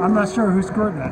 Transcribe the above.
I'm not sure who scored that.